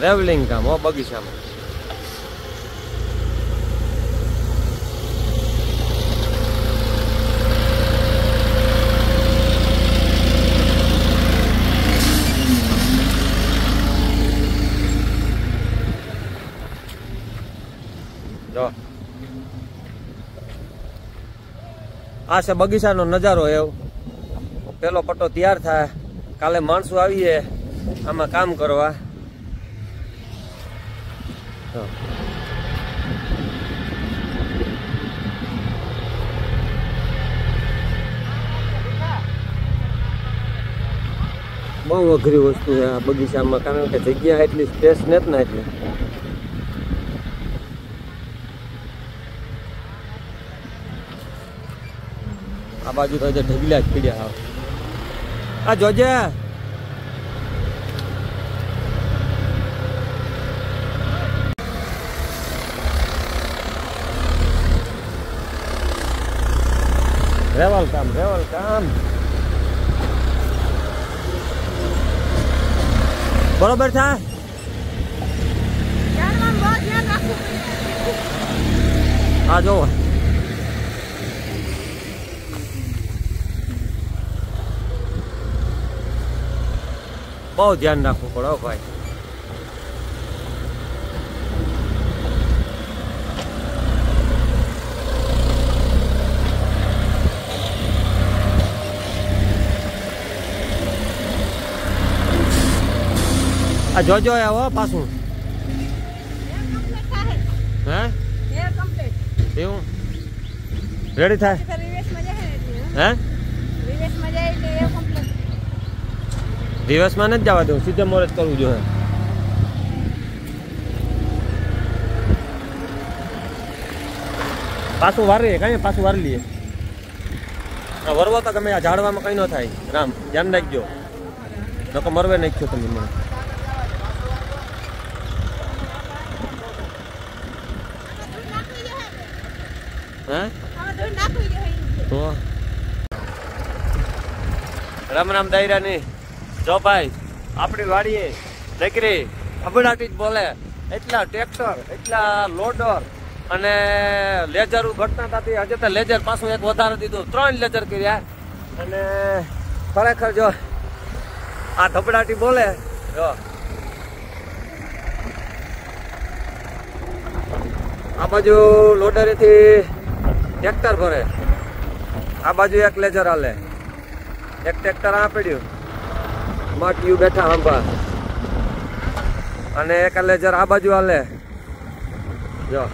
રેવલિંગ કામ હો, બગીચામાં. આ છે બગીચાનો નજારો એવો. પેલો પટ્ટો તૈયાર થાય. કાલે માણસો આવીએ, આમાં કામ કરવા. બહુ અઘરી વસ્તુ છે આ બગીચામાં, કારણ કે જગ્યા એટલી સ્પેસ નથી ને એટલે આ બાજુ તો ઢગલા જ પીડ્યા. હાવ આ જોજે. રેવલ કામ રેવલ કામ બરોબર થાય હા આ બહુ ધ્યાન રાખવું પડો ભાઈ. આ જોજો આવો પાછું. હે? એવું? રેડી થાય? હે? દિવસમાં નથી જવા દઉં સીધે મોડે જ કરવું જોઈએ. પાછું વારીએ કઈ પાછું વારી લઈએ. વરવો તો ગમે આ ઝાડવામાં કઈ ન થાય. રામ, ધ્યાન રાખજો. નકો મરવે નાખ્યો તમે મને. હે? તો? રામ રામ દાયરાની. જો ભાઈ, આપણી વાડીએ દીકરી અબડાટી જ બોલે, એટલા ટ્રેક્ટર એટલા લોડર અને લેજર થતી. હજે તો લેજર પાછું એક વધારે દીધું. ત્રણ લેજર કર્યા. અને ખરેખર જો આ ધબડાટી બોલે, જો. આ બાજુ લોડરેથી ટ્રેક્ટર ભરે. આ બાજુ એક લેજર હાલે. એક ટ્રેક્ટર આ પડ્યું. માટીયું બેઠા આંબા અને એક લેજર આ બાજુ હાલે. જો.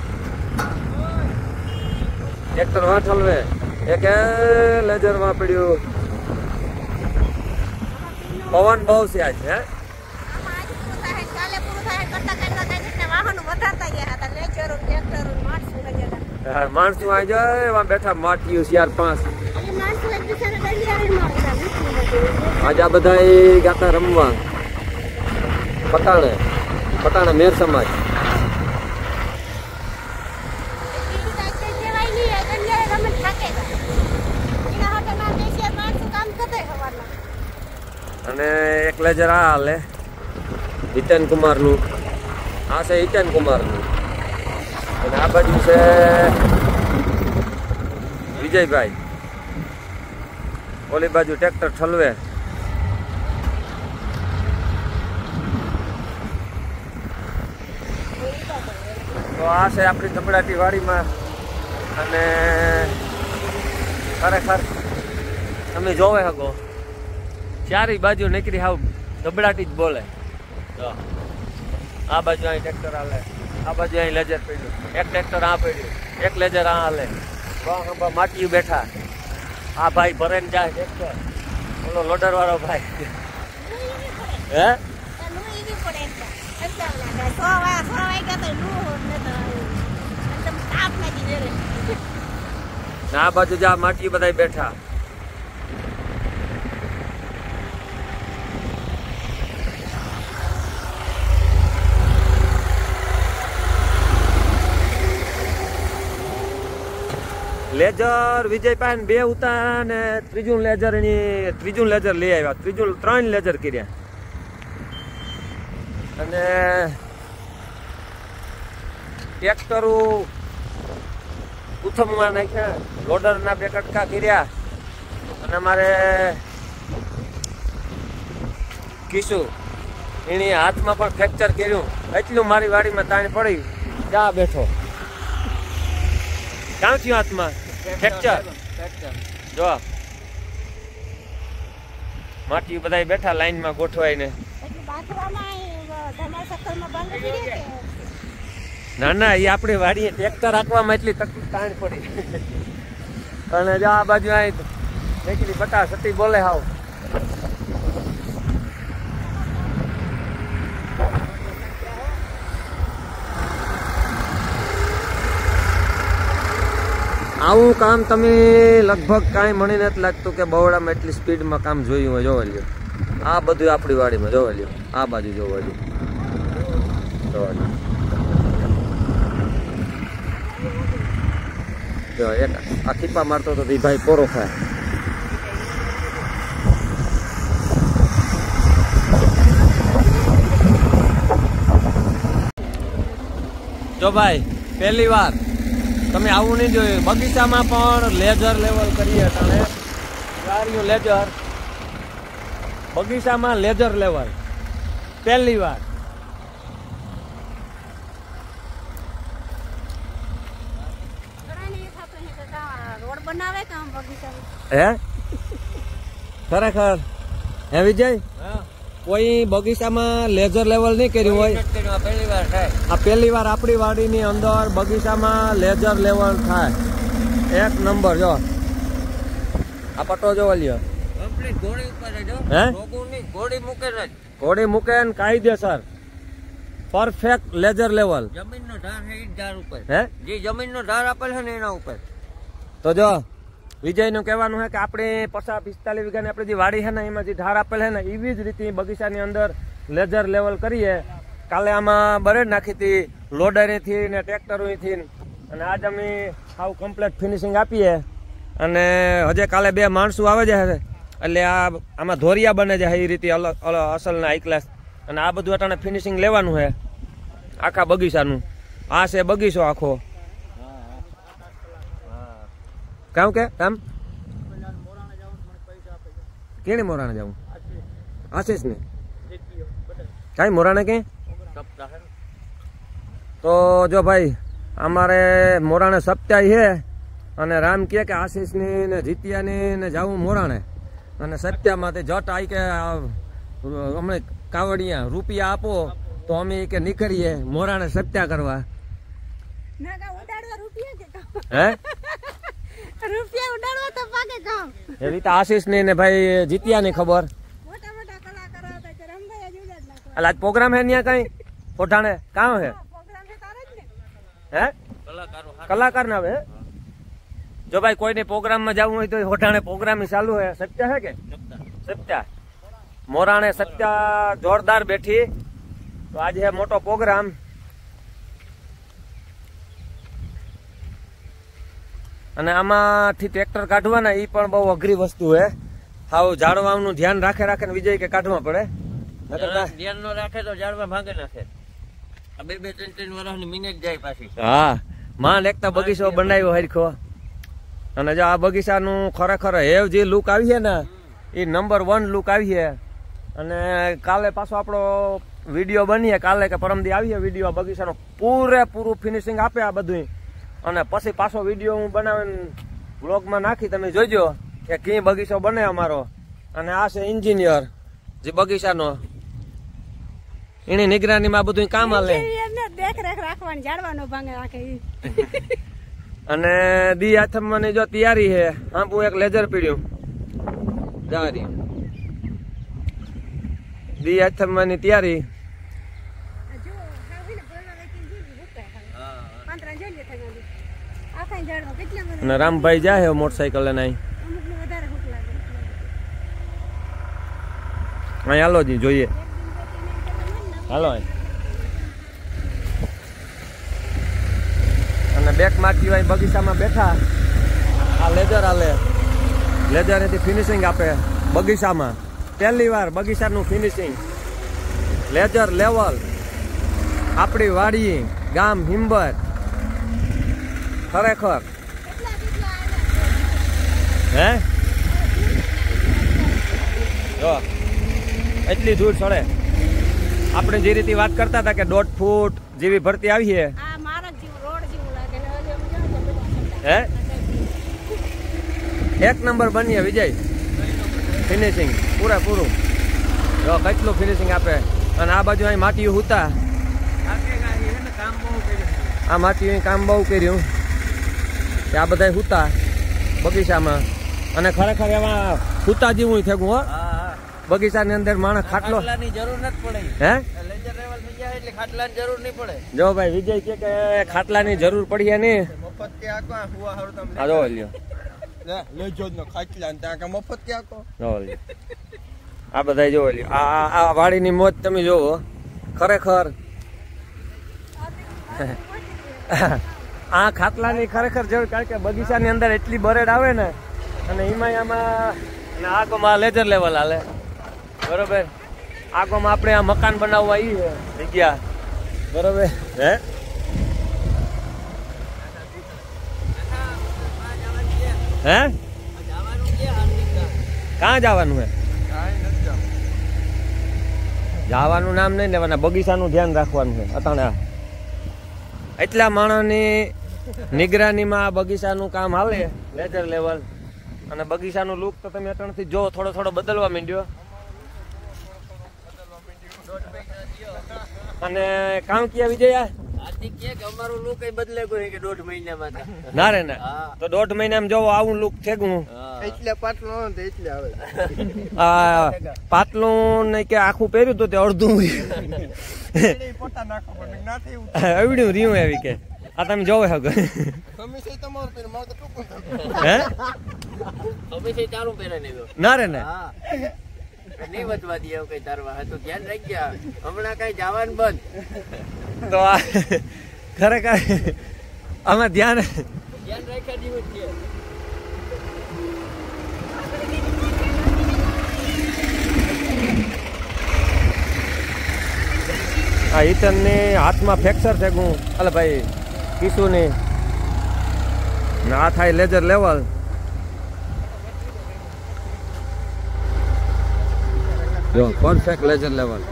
ટ્રેક્ટર વાં ઠલવે એક લેજરમાં પડ્યું. પવન બહુ છે આજ, હે આમાં આજે પૂરું થાય કાલે પૂરું થાય કરતા કરતા થાય એટલે વાહનો વધારતા ગયા હતા લેચરો ટ્રેક્ટરો માણસો લઈ જતા યાર માણસો આ જાય બેઠા માટીઓ ચાર પાંચ. આજે આ બધા ગાતા રમવા. પટાણે પટાણે મેર સમાજ. અને એકલે જરા હાલે હિતેન કુમારનું. આ છે હિતેન કુમારનું. અને આ બાજુ છે વિજયભાઈ. ઓલી બાજુ ટ્રેક્ટર ઠલવે. તો આ છે આપણી ધબડાટી વાડીમાં. અને ખરેખર તમે જોવે શકો ચારી બાજુ નીકળી હાવ ધબડાટી જ બોલે. તો આ બાજુ અહીં ટ્રેક્ટર હાલે. આ બાજુ અહીં લેજર પડ્યું. એક ટ્રેક્ટર આ પડ્યું એક લેજર આ હાલે. માટીયું બેઠા. આ ભાઈ ભરે ને જાય ટ્રેક્ટર ઓલો લોડર વાળો ભાઈ. હે? ના બાજુ જા માટી બધા બેઠા. લેજર, વિજય પાન બે ઉતા ને ત્રીજું લેજર એની, ત્રીજું લેજર લઈ આવ્યા. ત્રીજું, ત્રણ લેજર કર્યા. અને ટ્રેક્ટરો ઉથમવા નાખ્યા, લોડરના બે કટકા કર્યા. અને મારે કીશું, એની હાથમાં પણ ફ્રેક્ચર કર્યું. એટલું મારી વાડીમાં તાણી પડી. ત્યાં બેઠો. ક્યાં થયું હાથમાં? ફ્રેક્ચર જો માટી બધા બેઠા લાઈનમાં ગોઠવાઈને. ના ના એ આપણે વાડીએ ટ્રેક્ટર રાખવામાં એટલી તકલીફ તાણ પડી. અને જો આ બાજુ અહીં નીકળી બટા સતી બોલે હાવ. આવું કામ તમે લગભગ કાંઈ મને નથી લાગતું કે બહોળામાં એટલી સ્પીડમાં કામ જોયું હોય, જોવા લ્યો. આ બધું આપણી વાડીમાં, જોવા લ્યો. આ બાજુ જોવા લ્યો. જોવા લ્યો. એક આ ખીપા મારતો હતો એ ભાઈ પોરો ખાય. જો ભાઈ, પહેલી વાર. તમે આવું નહીં જોયું બગીચામાં પણ લેઝર લેવલ કરીએ તમે ગાડીઓ લેઝર. બગીચામાં લેઝર લેવલ. પહેલી વાર હે? ખરેખર. હે વિજય? કોઈ બગીચામાં લેઝર લેવલ નહીં કર્યું હોય. પહેલી વાર થાય. આ પહેલી વાર આપણી વાડીની અંદર બગીચામાં લેઝર લેવલ થાય. એક નંબર જો. આ પટ્ટો જો લ્યો. કમ્પ્લીટ ઘોડી ઉપર જ હે? ઘોડી મૂકે ને કાયદેસર પરફેક્ટ લેઝર લેવલ. જમીનનો ધાર છે ઈ ધાર ઉપર. હે? જે જમીનનો ધાર આપેલ છે ને એના ઉપર. તો જો વિજયનું કહેવાનું છે કે આપણે પચાસ પિસ્તાલીસ વીઘાની આપણી જે વાડી છે ને, એમાં જે ધાર આપેલ છે ને એવી જ રીતે બગીચાની અંદર લેઝર લેવલ કરીએ. કાલે આમાં બરેડ નાખી હતી, લોડરીથી ને ટ્રેક્ટરોથી અને આજ અમે સાવ કમ્પ્લીટ ફિનિશિંગ આપીએ. અને હજે કાલે બે માણસો આવે છે એટલે આ આમાં ધોરિયા બને છે એ રીતે અસલના હાઈ અને આ બધું અટાણે ફિનિશિંગ લેવાનું છે આખા બગીચાનું. આ છે બગીચો આખો. કામ કે કામ? કેને મોરાણે જાવું? આશીષ ને કઈ મોરાણે કે? તો જો ભાઈ અમારે મોરાણે સપ્તાહ છે અને રામ કહે કે આશીષની ને જીતિયાની ને જાવું મોરાણે. અને સપ્તાહમાંથી જટ આવી કે અમને કાવડિયા રૂપિયા આપો તો અમે કે નીકળીએ મોરાણે સત્યા કરવા. હે? રૂપિયા ઉડાડવા તો પાકે કામ એ રીતે આશીષ ને ભાઈ જીત્યા ને ખબર? મોટા મોટા કલાકારો હતા કે રમભાઈ જ ઉડાડ નાખો આજ પ્રોગ્રામ હે ન્યા કઈ? કોઠાણે? કામ હે? પ્રોગ્રામ હે તારે જ ને? હે? કલાકારો કલાકાર ના આવે હે? જો ભાઈ કોઈને પ્રોગ્રામમાં જવું હોય તો હોઠાણે પ્રોગ્રામ ચાલુ હે. સત્ય હે કે? સત્યા. મોરાણે સત્યા જોરદાર બેઠી. તો આજે હે મોટો પ્રોગ્રામ. અને આમાંથી ટ્રેક્ટર કાઢવાના એ પણ બહુ અઘરી વસ્તુ હે. હાવ ઝાડવાનું ધ્યાન રાખે રાખે ને વિજય કે કાઢવા પડે. ધ્યાન ન રાખે તો ઝાડવા ભાંગે નાખે. આ બે બે ત્રણ ત્રણ વર્ષની મિનિટ જાય પાછી. હા માં એકતા બગીચો બનાવ્યો હરખો. અને જો આ બગીચાનું ખરેખર હેવ જે લુક આવી છે ને એ નંબર વન લુક આવી છે. અને કાલે પાછો આપણો વીડિયો બનીએ કાલે કે પરમદી આવીએ વીડિયો બગીચાનો પૂરેપૂરું ફિનિશિંગ આપે આ બધું અને પછી પાછો વીડિયો હું બનાવીને બ્લોગમાં નાખી તમે જોજો કે કઈ બગીચો બને અમારો. અને આ છે એન્જિનિયર જે બગીચાનો. એની નિગરાનીમાં બધું કામ હાલે. દેખરેખ રાખવાની જાળવાનો ભાંગે રાખે અને દી આથમવાની જો તૈયારી છે આંબુ એક લેઝર પીડ્યું. જારી. દી આથમવાની તૈયારી જો હાવીને બોલવા વેચીને જોઈ ભૂકાય હાવ. હા પાંતરા જોઈએ થઈને હજી. આખા ઝાડમાં કેટલા બધા અને રામભાઈ જાય મોટરસાયકલ લઈને અહીં હાલો જી જોઈએ. હાલો અને બેક મારતી હોય બગીચામાં બેઠા. આ લેઝર હાલે લેઝર એથી ફિનિશિંગ આપે બગીચામાં. પહેલી વાર બગીચાનું ફિનિશિંગ લેઝર લેવલ આપણી વાડી ગામ હિંબર ખરેખર. કેટલા કેટલા આવ્યા હે? જો એટલી દૂર ચડે આપણે જે રીતે વાત કરતા હતા કે દોઢ ફૂટ જેવી ભરતી આવી છે. હે? એક નંબર બનીએ વિજય. ફિનિશિંગ પૂરેપૂરું જો કેટલું ફિનિશિંગ આપે. અને આ બાજુ અહીં માટીયું હુતા. કામ બહુ કર્યું. આ માટીયું કામ બહુ કર્યું. આ બધા હુતા બગીચામાં. અને ખરેખર એમાં હુતા જેવું થયું હો. હા હા. બગીચાની અંદર માણસ ખાટલો જરૂર નથી પડે. હે? લેજર લેવલ થઈ ખાટલાની જરૂર નહીં પડે. જો ભાઈ વિજય કે કે ખાટલાની જરૂર પડી નહીં મફત કે આકો હુવા હારું તમને આ જો લ્યો. કે કે આ બધા જો લ્યો. આ આ- આ વાડીની મોજ તમે જોવો ખરેખર. આ ખાટલાની ખરેખર જરૂર કારણ કે બગીચાની અંદર એટલી બરેડ આવે ને અને એમાં આમાં અને આગોમાં લેજર લેવલ હાલે. બરોબર? આગોમાં આપણે આ મકાન બનાવવા ઈ જગ્યા. બરોબર? હે? હે? ક્યાં જવાનું હે? જવાનું. નામ નહીં લેવાના બગીચાનું ધ્યાન રાખવાનું છે અટાણે એટલા માણસની નિગરાનીમાં આ બગીચાનું કામ હાલે લેજર લેવલ. અને બગીચાનું લુક તો તમે અટાણથી જો થોડો થોડો બદલવા માંડ્યો. અને કામ ક્યાં વિજયા? આથી કે કે અમારું લુક બદલે કોઈ કે દોઢ મહિનામાં તો. ના રે ના. તો દોઢ મહિનામાં જોવો આવું લુક થેગું. એટલે પાટલો એટલે આવે. આ પાતલું ને કે આખું પહેર્યું તો તે અડધું. આવડ્યું રહ્યું એવી કે. આ તમે જોવો હગો. ને રે ને. હા. નહીં વધવા દે કઈ તારવા. હા ધ્યાન રાખી ગયા હમણાં કઈ જવાનું બંધ. તો આ ખરેખર આમાં ધ્યાન ધ્યાન રાખ્યા જેવું જ છે. આ હિતનની હાથમાં ફ્રેક્ચર છે હું? અલે ભાઈ કિશુની ને આ થાય લેજર લેવલ. જો પરફેક્ટ લેજર લેવલ?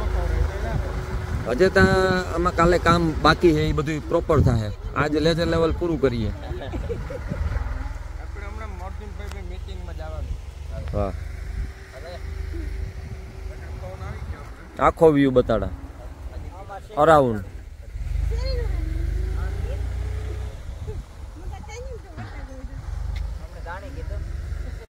હજે ત્યાં આમાં કાલે કામ બાકી છે એ બધું પ્રોપર થાય. આજે લેજર લેવલ પૂરું કરીએ. આપણે હમણાં મોર્જિનભાઈ મીટિંગમાં જવાનું હા. આખો વ્યૂ બતાડા. અરાઉન્ડ.